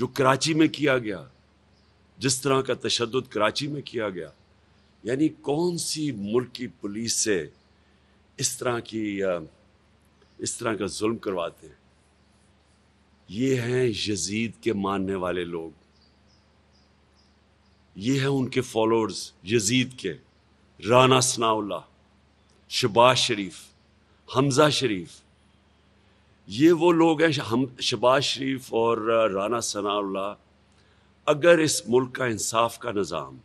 जो कराची में किया गया, जिस तरह का तशद कराची में किया गया, यानी कौन सी मुल्क की पुलिस से इस तरह की इस तरह का जुल्म करवाते हैं? ये हैं यजीद के मानने वाले लोग। ये हैं उनके फॉलोअर्स यजीद के। राना सनाउल्ला शबाज शरीफ, हमज़ा शरीफ ये वो लोग हैं, हम, शबाज शरीफ और राना सनाउल्ला अगर इस मुल्क का इंसाफ का निज़ाम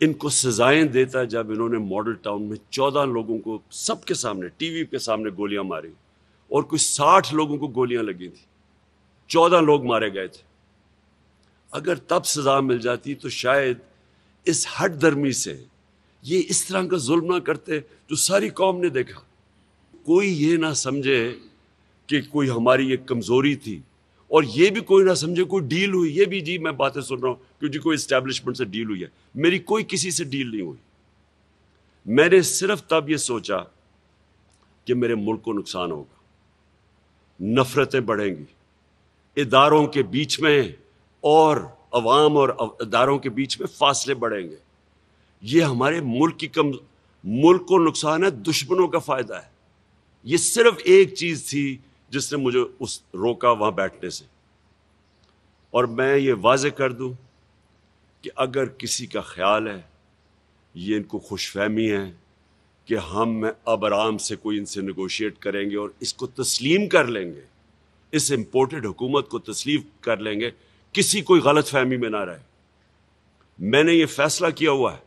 इनको सजाएँ देता जब इन्होंने मॉडल टाउन में चौदह लोगों को सबके सामने, टीवी के सामने गोलियाँ मारी और कुछ साठ लोगों को गोलियाँ लगी थी। चौदह लोग मारे गए थे। अगर तब सजा मिल जाती तो शायद इस हट दर्मी से ये इस तरह का जुल्म ना करते जो सारी कौम ने देखा। कोई ये ना समझे कि कोई हमारी एक कमज़ोरी थी। और ये भी कोई ना समझे, कोई डील हुई। ये भी जी, मैं बातें सुन रहा हूँ, क्योंकि कोई इस्टेब्लिशमेंट से डील हुई है। मेरी कोई किसी से डील नहीं हुई। मैंने सिर्फ़ तब ये सोचा कि मेरे मुल्क को नुकसान होगा। नफरतें बढ़ेंगी। इदारों के बीच में और अवाम और इदारों के बीच में फासले बढ़ेंगे। ये हमारे मुल्क की कम, मुल्क को नुकसान है, दुश्मनों का फ़ायदा है। ये सिर्फ़ एक चीज़ थी जिसने मुझे उस रोका वहाँ बैठने से। और मैं ये वाज कर दूँ कि अगर किसी का ख्याल है, ये इनको खुशफहमी है कि हम अब आराम से कोई इनसे नगोशिएट करेंगे और इसको तस्लीम कर लेंगे, इस इम्पोर्टेड हुकूमत को तस्लीम कर लेंगे, किसी कोई गलत फहमी में ना रहे। मैंने ये फैसला किया हुआ है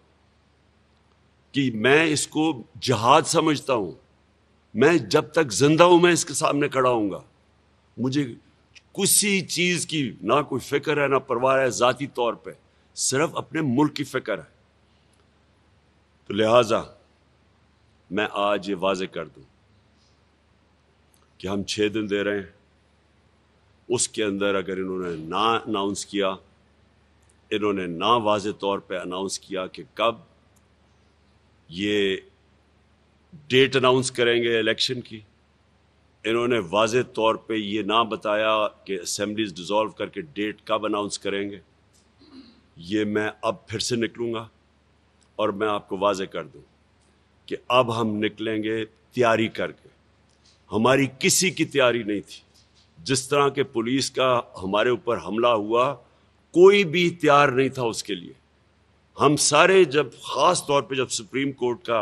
कि मैं इसको जहाद समझता हूँ मैं जब तक ज़िंदा हूँ, मैं इसके सामने खड़ा हूँगा मुझे किसी चीज़ की ना कोई फ़िक्र है, ना परवाह है ज़ाती तौर पे। सिर्फ़ अपने मुल्क की फ़िक्र है। तो लिहाजा, मैं आज ये वाजे कर दूँ कि हम छः दिन दे रहे हैं। उसके अंदर अगर इन्होंने ना अनाउंस किया, इन्होंने ना वाज तौर पे अनाउंस किया कि कब ये डेट अनाउंस करेंगे इलेक्शन की इन्होंने वाज तौर पे ये ना बताया कि असम्बलीज डिज़ोल्व करके डेट कब अनाउंस करेंगे ये मैं अब फिर से निकलूँगा और मैं आपको वाज कर दूँ कि अब हम निकलेंगे तैयारी करके। हमारी किसी की तैयारी नहीं थी। जिस तरह के पुलिस का हमारे ऊपर हमला हुआ, कोई भी तैयार नहीं था उसके लिए। हम सारे जब ख़ास तौर पे जब सुप्रीम कोर्ट का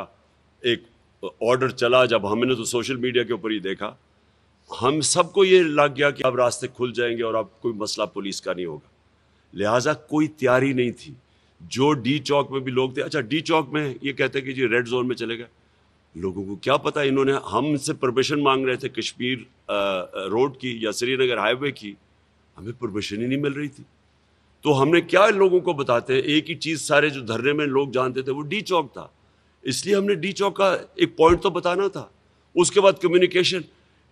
एक ऑर्डर चला जब हमने तो सोशल मीडिया के ऊपर ही देखा। हम सबको ये लग गया कि अब रास्ते खुल जाएँगे और अब कोई मसला पुलिस का नहीं होगा। लिहाजा कोई तैयारी नहीं थी। जो डी चौक में भी लोग थे अच्छा डी चौक में ये कहते हैं कि जी रेड जोन में चले गए। लोगों को क्या पता इन्होंने हमसे परमिशन मांग रहे थे कश्मीर रोड की या श्रीनगर हाईवे की। हमें परमिशन ही नहीं मिल रही थी। तो हमने क्या लोगों को बताते हैं? एक ही चीज़ सारे जो धरने में लोग जानते थे वो डी चौक था। इसलिए हमने डी चौक का एक पॉइंट तो बताना था। उसके बाद कम्युनिकेशन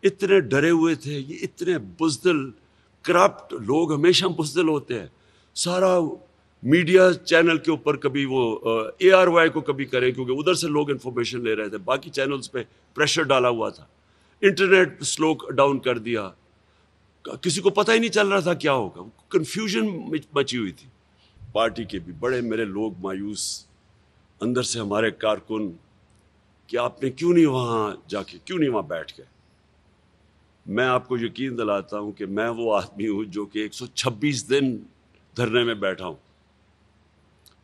इतने डरे हुए थे, ये इतने बुजदल करप्ट लोग हमेशा बुजदल होते हैं। सारा मीडिया चैनल के ऊपर कभी वो ए आर वाई को कभी करें, क्योंकि उधर से लोग इन्फॉर्मेशन ले रहे थे। बाकी चैनल्स पे प्रेशर डाला हुआ था। इंटरनेट स्लो डाउन कर दिया। किसी को पता ही नहीं चल रहा था क्या होगा। कंफ्यूजन मची हुई थी। पार्टी के भी बड़े मेरे लोग मायूस। अंदर से हमारे कारकुन, कि आपने क्यों नहीं वहाँ जाके, क्यों नहीं वहाँ बैठ गए? मैं आपको यकीन दिलाता हूँ कि मैं वो आदमी हूँ जो कि 126 दिन धरने में बैठा हूँ।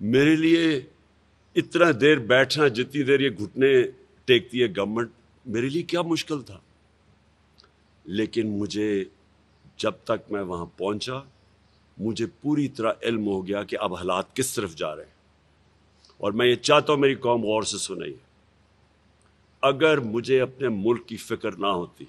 मेरे लिए इतना देर बैठना, जितनी देर ये घुटने टेकती है गवर्नमेंट मेरे लिए क्या मुश्किल था? लेकिन मुझे जब तक मैं वहाँ पहुँचा, मुझे पूरी तरह इल्म हो गया कि अब हालात किस तरफ़ जा रहे हैं। और मैं ये चाहता हूँ मेरी कौम गौर से सुनाई अगर मुझे अपने मुल्क की फ़िक्र ना होती,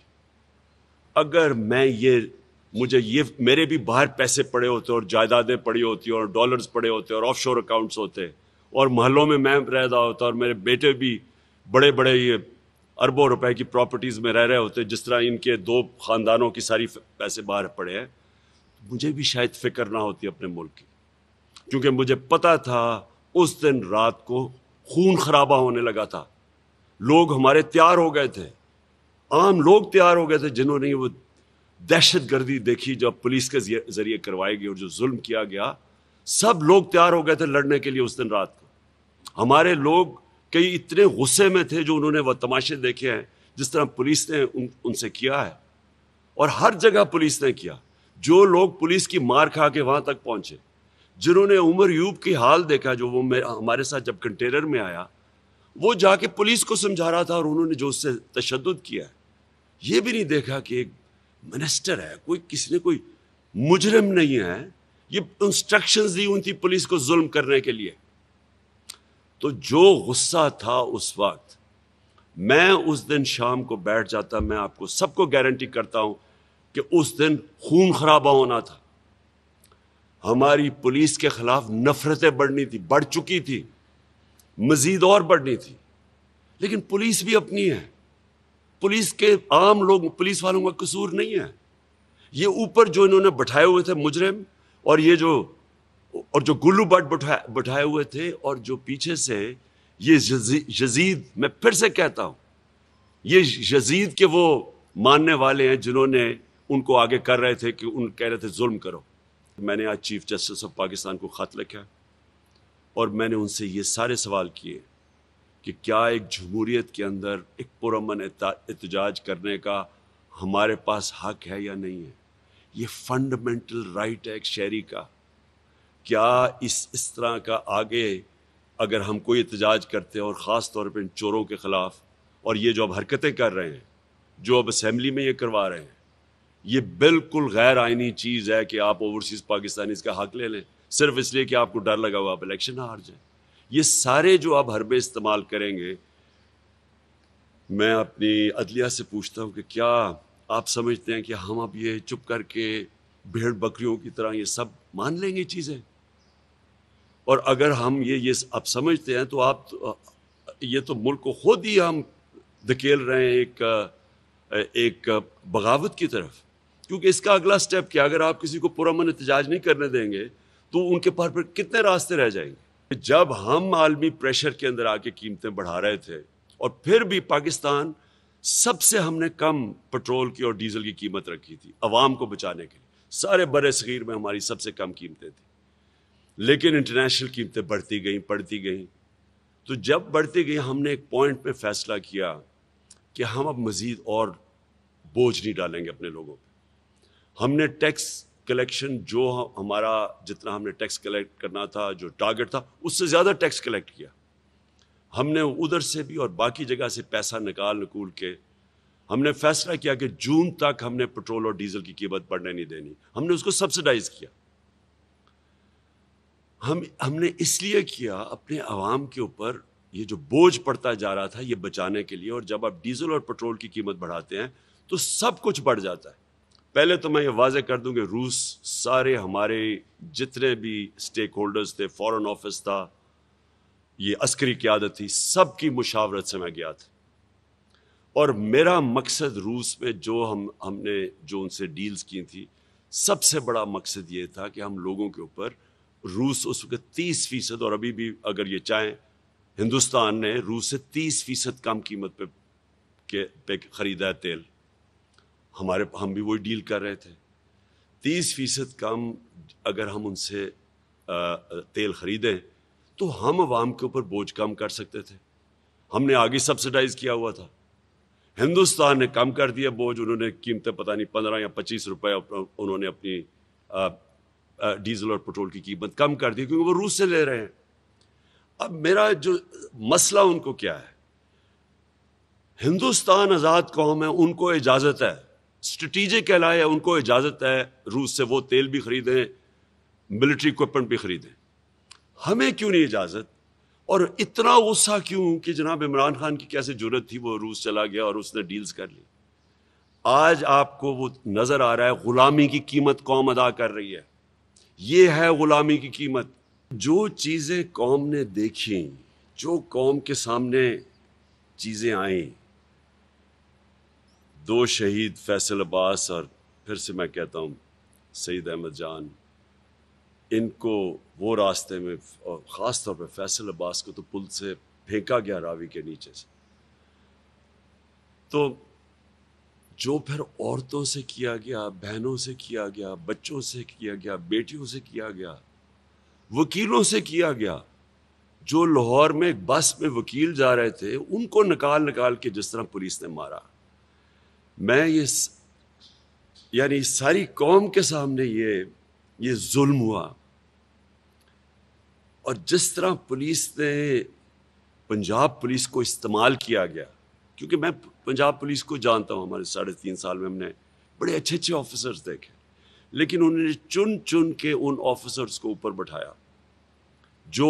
अगर मैं ये, मुझे ये, मेरे भी बाहर पैसे पड़े होते और जायदादें पड़ी होती और डॉलर्स पड़े होते और ऑफ़ शोर अकाउंट्स होते और महलों में मैं रह रहा होता और मेरे बेटे भी बड़े बड़े ये अरबों रुपए की प्रॉपर्टीज़ में रह रहे होते, जिस तरह इनके दो ख़ानदानों की सारी पैसे बाहर पड़े हैं, मुझे भी शायद फ़िक्र ना होती अपने मुल्क की। क्योंकि मुझे पता था उस दिन रात को खून खराबा होने लगा था। लोग हमारे तैयार हो गए थे। आम लोग तैयार हो गए थे जिन्होंने वो दहशत गर्दी देखी जब पुलिस के ज़रिए करवाई गई और जो जुल्म किया गया। सब लोग तैयार हो गए थे लड़ने के लिए उस दिन रात को। हमारे लोग कई इतने गुस्से में थे जो उन्होंने वह तमाशे देखे हैं जिस तरह पुलिस ने उन, उनसे किया है। और हर जगह पुलिस ने किया। जो लोग पुलिस की मार खा के वहाँ तक पहुँचे जिन्होंने उमर यूब की हाल देखा, जो वो हमारे साथ जब कंटेनर में आया, वो जाके पुलिस को समझा रहा था और उन्होंने जो उससे तशद किया ये भी नहीं देखा कि एक मिनिस्टर है, कोई किसी ने कोई मुजरम नहीं है, ये इंस्ट्रक्शंस दी हुई थी पुलिस को जुल्म करने के लिए। तो जो गुस्सा था उस वक्त, मैं उस दिन शाम को बैठ जाता, मैं आपको सबको गारंटी करता हूँ कि उस दिन खून खराबा होना था। हमारी पुलिस के खिलाफ नफरतें बढ़नी थी, बढ़ चुकी थी, मजीद और बढ़नी थी। लेकिन पुलिस भी अपनी है। पुलिस के आम लोग, पुलिस वालों का कसूर नहीं है। ये ऊपर जो इन्होंने बैठाए हुए थे, मुजरिम, और ये जो, और जो गुल्लू बट बैठाए बैठाए हुए थे, और जो पीछे से, ये यजीद, मैं फिर से कहता हूँ, ये यजीद के वो मानने वाले हैं जिन्होंने उनको आगे कर रहे थे कि उन कह रहे थे, जुल्म करो। मैंने आज चीफ जस्टिस ऑफ़ पाकिस्तान को ख़त लिखा और मैंने उनसे ये सारे सवाल किए कि क्या एक जमहूरीत के अंदर एक पुरमन एहतजाज करने का हमारे पास हक है या नहीं है? ये फंडामेंटल राइट है एक शहरी का। क्या इस इस तरह का आगे अगर हम कोई एहतजाज करते हैं और ख़ास तौर पर इन चोरों के ख़िलाफ़, और ये जो अब हरकतें कर रहे हैं, जो अब असम्बली में ये करवा रहे हैं ये बिल्कुल गैर आइनी चीज़ है कि आप ओवरसीज़ पाकिस्तानी इसका हक ले लें। सिर्फ़ इसलिए कि आपको डर लगा हुआ आप इलेक्शन हार जाए। ये सारे जो आप हरबे इस्तेमाल करेंगे मैं अपनी अदलिया से पूछता हूँ कि क्या आप समझते हैं कि हम अब ये चुप करके भेड़ बकरियों की तरह ये सब मान लेंगे चीज़ें? और अगर हम ये ये अब समझते हैं तो आप तो, ये तो मुल्क को खुद ही हम धकेल रहे हैं एक एक बगावत की तरफ़। क्योंकि इसका अगला स्टेप क्या? अगर आप किसी को पुरमन एहतजाज नहीं करने देंगे तो उनके पास पर कितने रास्ते रह जाएँगे? जब हम आलमी प्रेशर के अंदर आके कीमतें बढ़ा रहे थे, और फिर भी पाकिस्तान सबसे हमने कम पेट्रोल की और डीजल की कीमत रखी थी, अवाम को बचाने के लिए। सारे बर सग़ीर में हमारी सबसे कम कीमतें थी। लेकिन इंटरनेशनल कीमतें बढ़ती गई बढ़ती गई। तो जब बढ़ती गई, हमने एक पॉइंट पे फैसला किया कि हम अब मज़ीद और बोझ नहीं डालेंगे अपने लोगों पे। हमने टैक्स कलेक्शन जो हमारा जितना हमने टैक्स कलेक्ट करना था, जो टारगेट था, उससे ज़्यादा टैक्स कलेक्ट किया। हमने उधर से भी और बाकी जगह से पैसा निकाल निकूल के हमने फैसला किया कि जून तक हमने पेट्रोल और डीजल की कीमत बढ़ने नहीं देनी। हमने उसको सब्सिडाइज किया। हम, हमने इसलिए किया अपने आवाम के ऊपर ये जो बोझ पड़ता जा रहा था ये बचाने के लिए और जब आप डीजल और पेट्रोल की कीमत बढ़ाते हैं तो सब कुछ बढ़ जाता है। पहले तो मैं ये वाजे कर दूँ कि रूस सारे हमारे जितने भी स्टेक होल्डर्स थे फॉरेन ऑफ़िस था, ये अस्करी क्यादत थी, सबकी मुशावरत से मैं गया था। और मेरा मकसद रूस में जो हम, हमने जो उनसे डील्स की थी, सबसे बड़ा मकसद ये था कि हम लोगों के ऊपर रूस उस वक्त तीस फ़ीसद, और अभी भी अगर ये चाहें, हिंदुस्तान ने रूस से तीस फ़ीसद कम कीमत पे पे ख़रीदा है तेल। हमारे, हम भी वही डील कर रहे थे। तीस फ़ीसद कम अगर हम उनसे तेल ख़रीदें तो हम आवाम के ऊपर बोझ कम कर सकते थे। हमने आगे सब्सिडाइज किया हुआ था। हिंदुस्तान ने कम कर दिया बोझ, उन्होंने कीमतें पता नहीं पंद्रह या पच्चीस रुपए उन्होंने अपनी डीजल और पेट्रोल की कीमत कम कर दी क्योंकि वो रूस से ले रहे हैं। अब मेरा जो मसला उनको क्या है? हिंदुस्तान आज़ाद कौम है, उनको इजाज़त है। स्ट्रेटिजिक कहलाए उनको इजाज़त है, रूस से वो तेल भी खरीदें मिलिट्री इक्विपमेंट भी खरीदें। हमें क्यों नहीं इजाज़त? और इतना गुस्सा क्यों कि जनाब इमरान खान की कैसे ज़रूरत थी, वो रूस चला गया और उसने डील्स कर ली। आज आपको वो नज़र आ रहा है, गुलामी की कीमत कौम अदा कर रही है। ये है गुलामी की कीमत। जो चीज़ें कौम ने देखी, जो कौम के सामने चीज़ें आई दो शहीद फैसल अब्बास और फिर से मैं कहता हूँ, सईद अहमद जान, इनको वो रास्ते में, और ख़ास तौर पर फैसल अब्बास को तो पुल से फेंका गया रावी के नीचे से। तो जो फिर औरतों से किया गया, बहनों से किया गया, बच्चों से किया गया, बेटियों से किया गया, वकीलों से किया गया, जो लाहौर में बस में वकील जा रहे थे, उनको निकाल निकाल के जिस तरह पुलिस ने मारा। मैं ये यानी सारी कौम के सामने ये ये जुल्म हुआ। और जिस तरह पुलिस ने पंजाब पुलिस को इस्तेमाल किया गया, क्योंकि मैं पंजाब पुलिस को जानता हूँ, हमारे साढ़े तीन साल में हमने बड़े अच्छे अच्छे ऑफिसर्स देखे। लेकिन उन्होंने चुन चुन के उन ऑफिसर्स को ऊपर बैठाया, जो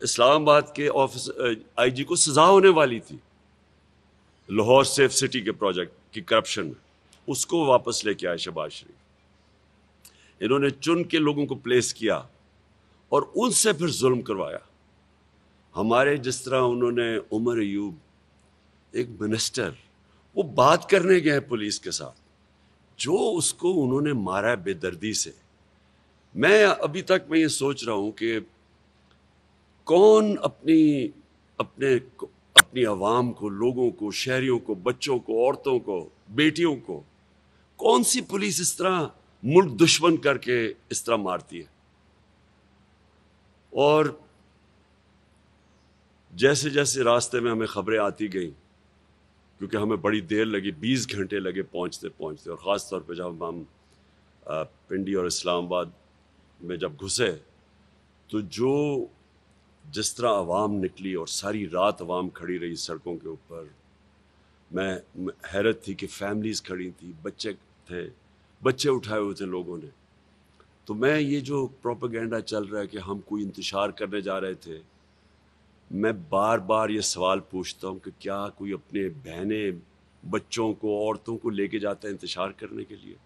इस्लामाबाद के ऑफ़िस आईजी को सजा होने वाली थी। लाहौर सेफ़ सिटी के प्रोजेक्ट की करप्शन में। उसको वापस लेके आए शबाज शरीफ। इन्होंने चुन के लोगों को प्लेस किया और उनसे फिर जुल्म करवाया। हमारे जिस तरह उन्होंने उमर अयूब, एक मिनिस्टर वो बात करने गए पुलिस के साथ, जो उसको उन्होंने मारा है बेदर्दी से। मैं अभी तक मैं ये सोच रहा हूँ कि कौन अपनी, अपने अपनी आवाम को, लोगों को, शहरियों को, बच्चों को, औरतों को, बेटियों को, कौन सी पुलिस इस तरह मुल्क दुश्मन करके इस तरह मारती है? और जैसे जैसे रास्ते में हमें खबरें आती गई, क्योंकि हमें बड़ी देर लगी, बीस घंटे लगे पहुँचते पहुँचते और ख़ास तौर पे जब हम पिंडी और इस्लामाबाद में जब घुसे तो जो जिस तरह आवाम निकली और सारी रात आवाम खड़ी रही सड़कों के ऊपर, मैं हैरत थी कि फैमिलीज़ खड़ी थी, बच्चे थे, बच्चे उठाए हुए थे लोगों ने। तो मैं ये जो प्रोपेगेंडा चल रहा है कि हम कोई इंतशार करने जा रहे थे, मैं बार बार ये सवाल पूछता हूँ कि क्या कोई अपने बहनें, बच्चों को, औरतों को लेके जाता है इंतज़ार करने के लिए?